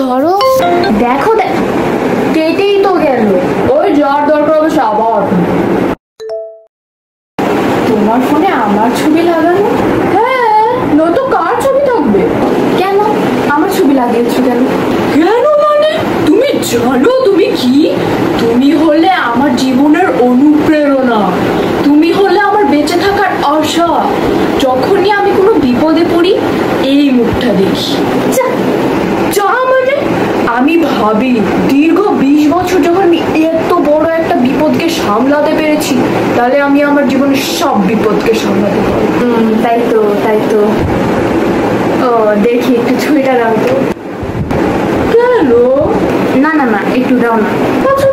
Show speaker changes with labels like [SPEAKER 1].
[SPEAKER 1] ধরো। দেখো কেটেই তো গেল। ওই জ্বর দরকার হবে সাবান তোমার ফোনে আমার ছবি লাগানো?
[SPEAKER 2] হ্যাঁ নয়তো কার ছবি থাকবে?
[SPEAKER 1] কেন? আমার ছবি লাগিয়েছো কেন?
[SPEAKER 2] কেন মানে? তুমি জানো তুমি কি? তুমি হলে আমার জীবনের অনুপ্রেরণা। তুমি হলে আমার বেঁচে থাকার আশা। যখনই আমি কোনো বিপদে পড়ি, এই মুখটা দেখি। যা ভাবি দীর্ঘ বিশ বছর যখন আমি এত বড় একটা বিপদকে সামলাতে পেরেছি তাহলে আমি আমার জীবনের সব বিপদকে সামলাতে
[SPEAKER 1] তাই তো তাই তো। ও দেখি একটু ছবিটা দাও তো।
[SPEAKER 2] কেন?
[SPEAKER 1] না না না একটু দাও না।
[SPEAKER 2] আচ্ছা